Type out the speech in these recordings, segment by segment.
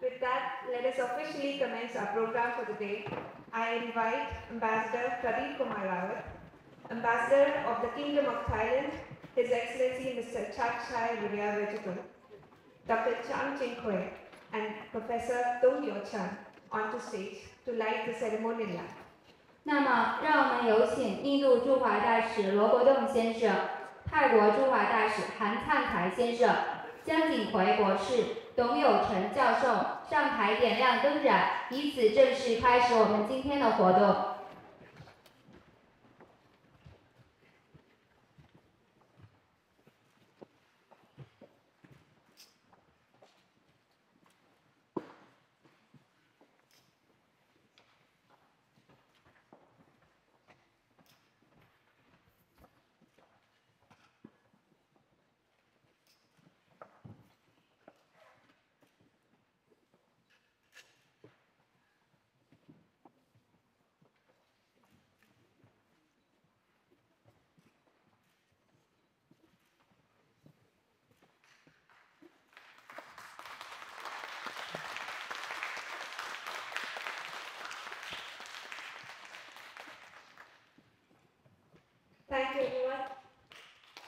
With that, let us officially commence our program for the day. I invite Ambassador Pradeep Kumar Rawat, Ambassador of the Kingdom of Thailand, His Excellency Mr. Chakchai Vidyavajapur, Dr. Chang Ching Hui, and Professor Dong Yo Chan onto stage to light the ceremonial lamp. 那么，让我们有请印度驻华大使罗国栋先生、泰国驻华大使韩灿才先生、江景奎博士、 董友成教授上台点亮灯盏，以此正式开始我们今天的活动。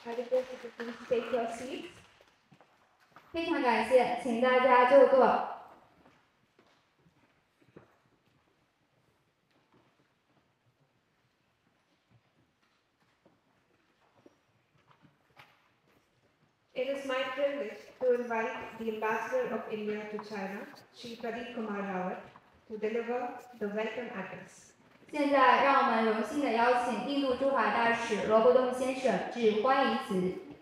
I request you to please take your seats. 非常感谢，请大家就坐。 It is my privilege to invite the Ambassador of India to China, Shri Pradeep Kumar Rawat, to deliver the welcome address. 现在让我们荣幸地邀请印度驻华大使罗伯顿先生致欢迎词。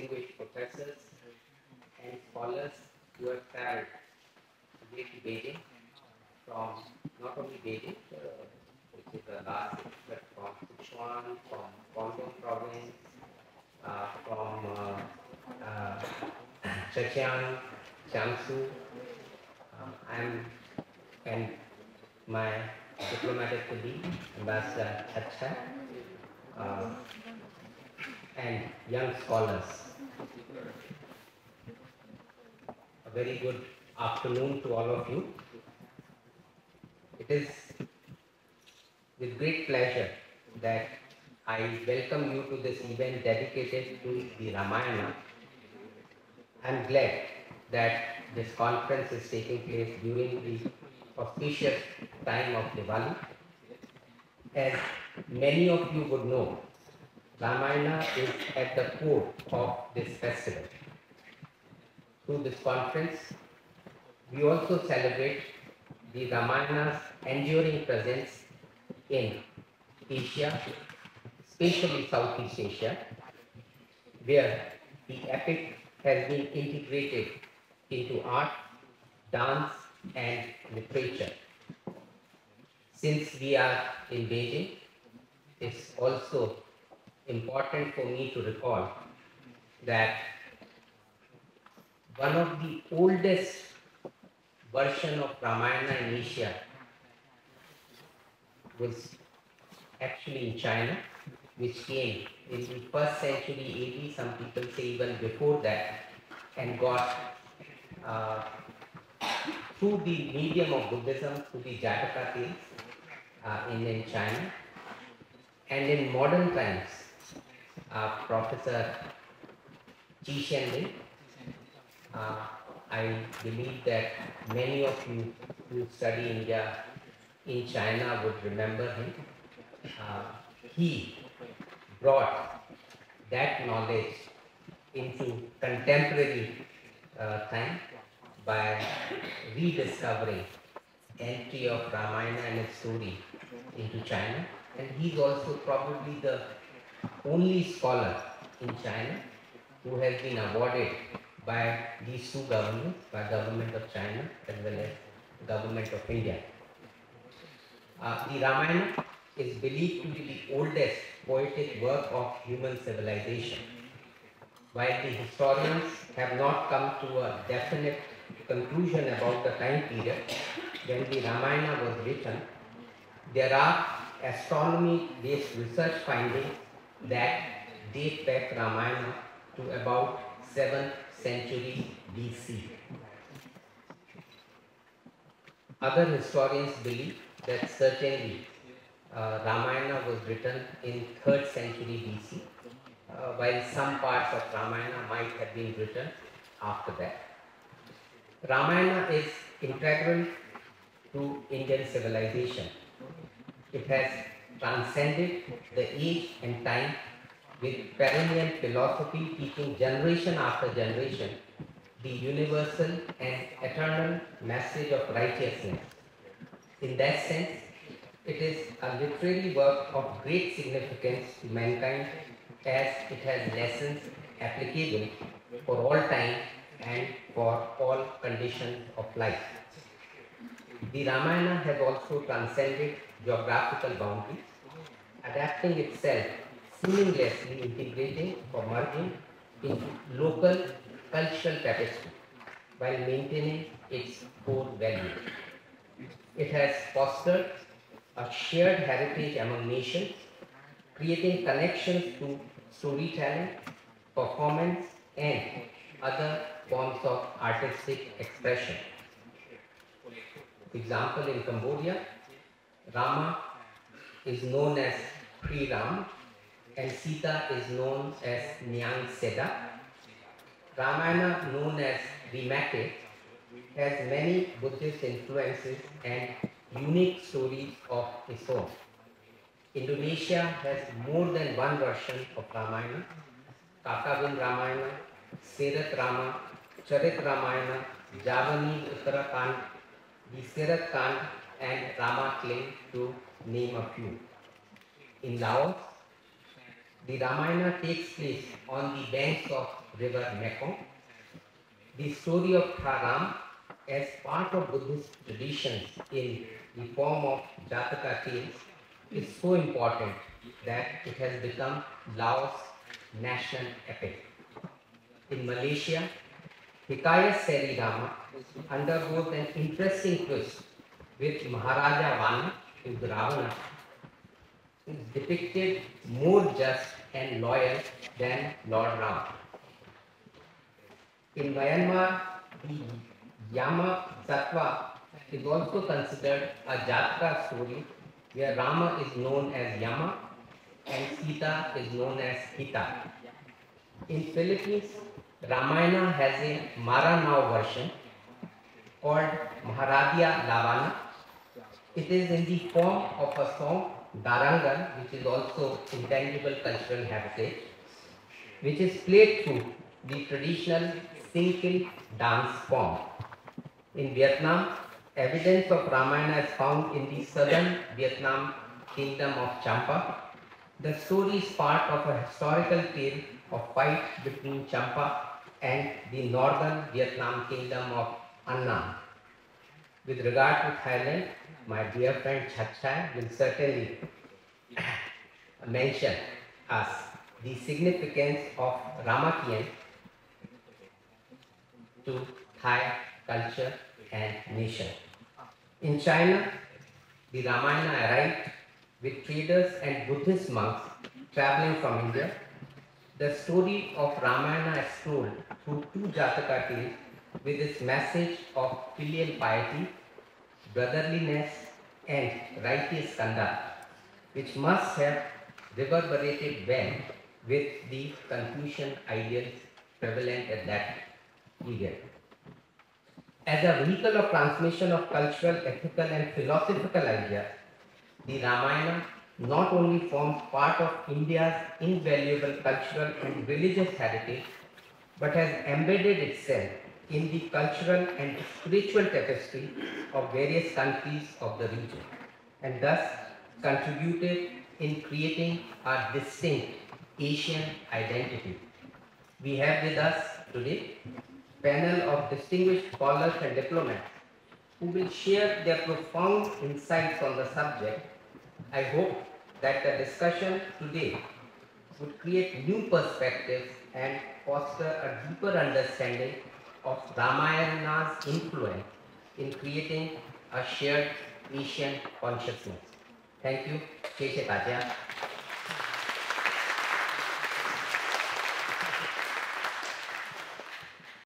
Distinguished professors and scholars who have traveled to Beijing from not only Beijing, uh, which is the last, but from Sichuan, from Guangdong province, uh, from uh, uh, Zhejiang, Jiangsu, um, and, and my diplomatic colleague, Ambassador Chacha, uh, and young scholars. A very good afternoon to all of you. It is with great pleasure that I welcome you to this event dedicated to the Ramayana. I'm glad that this conference is taking place during the auspicious time of Diwali. As many of you would know, Ramayana is at the core of this festival. Through this conference, we also celebrate the Ramayana's enduring presence in Asia, especially Southeast Asia, where the epic has been integrated into art, dance, and literature. Since we are in Beijing, it's also important for me to recall that one of the oldest version of Ramayana in Asia was actually in China, which came in the first century AD, some people say even before that, and got uh, through the medium of Buddhism, through the Jataka tales uh, in, in China. And in modern times, uh, Professor Ji Xianlin, uh, I believe that many of you who study India in China would remember him. Uh, he brought that knowledge into contemporary uh, time by rediscovering entry of Ramayana and its story into China. And he's also probably the only scholar in China who has been awarded by these two governments, by government of China as well as government of India. Uh, the Ramayana is believed to be the oldest poetic work of human civilization. While the historians have not come to a definite conclusion about the time period when the Ramayana was written, there are astronomy-based research findings that date back Ramayana to about 7th century BC. Other historians believe that certainly uh, Ramayana was written in 3rd century BC, uh, while some parts of Ramayana might have been written after that. Ramayana is integral to Indian civilization. It has transcended the age and time with perennial philosophy teaching generation after generation the universal and eternal message of righteousness. In that sense, it is a literary work of great significance to mankind as it has lessons applicable for all time and for all conditions of life. The Ramayana has also transcended geographical boundaries, adapting itself seamlessly integrating or merging into local cultural tapestry while maintaining its core values. It has fostered a shared heritage among nations, creating connections to storytelling, performance, and other forms of artistic expression. For example, in Cambodia, Rama is known as Sri Ram and Sita is known as Neang Seda. Ramayana, known as Reamker, has many Buddhist influences and unique stories of its own. Indonesia has more than one version of Ramayana, Kakawin Ramayana, Serat Rama, Charit Ramayana, Javani Uttarakanda, the Sirat Kand and Rama claim to name a few. In Laos, the Ramayana takes place on the banks of river Mekong. The story of Tharam as part of Buddhist traditions in the form of Jataka tales is so important that it has become Laos' national epic. In Malaysia, Hikayat Seri Rama undergoes an interesting twist with Maharaja Vana, who Ravana, depicted more just and loyal than Lord Ram. In Myanmar, the Yama Sattva is also considered a Jataka story where Rama is known as Yama and Sita is known as Hita. In Philippines, Ramayana has a Maranao version called Maharadya Lavana. It is in the form of a song Darangan, which is also intangible cultural heritage, which is played through the traditional Singkil dance form. In Vietnam, evidence of Ramayana is found in the southern Vietnam kingdom of Champa. The story is part of a historical tale of fight between Champa and the northern Vietnam kingdom of Annam. With regard to Thailand, my dear friend Chachai will certainly mention us the significance of Ramakien to Thai culture and nation. In China, the Ramayana arrived with traders and Buddhist monks traveling from India. The story of Ramayana is told through two Jataka tales with its message of filial piety, brotherliness, and righteous conduct, which must have reverberated well with the Confucian ideals prevalent at that period. As a vehicle of transmission of cultural, ethical, and philosophical ideas, the Ramayana not only forms part of India's invaluable cultural and religious heritage, but has embedded itself in the cultural and spiritual tapestry of various countries of the region, and thus contributed in creating our distinct Asian identity. We have with us today panel of distinguished scholars and diplomats who will share their profound insights on the subject. I hope that the discussion today would create new perspectives and foster a deeper understanding of Ramayana's influence in creating a shared Asian consciousness. Thank you.